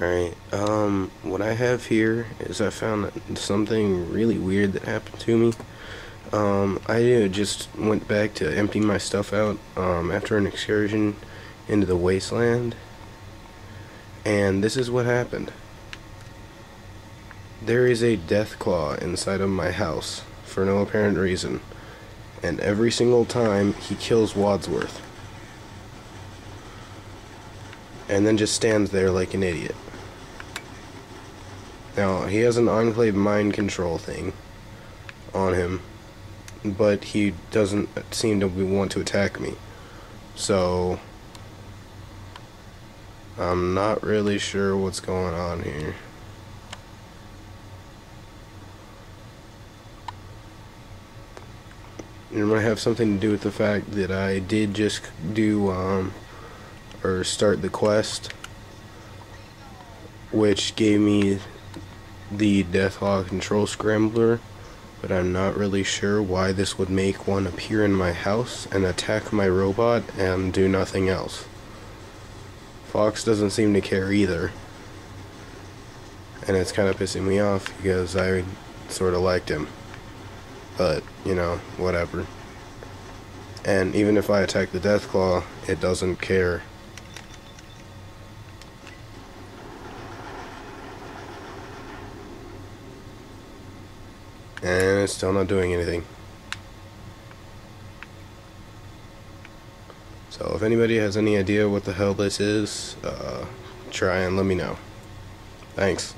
Alright, um, what I have here is I found something really weird that happened to me. Um, I just went back to empty my stuff out, um, after an excursion into the wasteland. And this is what happened. There is a Deathclaw inside of my house, for no apparent reason. And every single time, he kills Wadsworth and then just stands there like an idiot. Now, he has an enclave mind control thing on him, but he doesn't seem to want to attack me. So, I'm not really sure what's going on here. It might have something to do with the fact that I did just do, um, or start the quest which gave me the Deathclaw control scrambler but I'm not really sure why this would make one appear in my house and attack my robot and do nothing else. Fawkes doesn't seem to care either. And it's kind of pissing me off because I sort of liked him. But, you know, whatever. And even if I attack the Deathclaw, it doesn't care. And it's still not doing anything. So if anybody has any idea what the hell this is, uh, try and let me know. Thanks.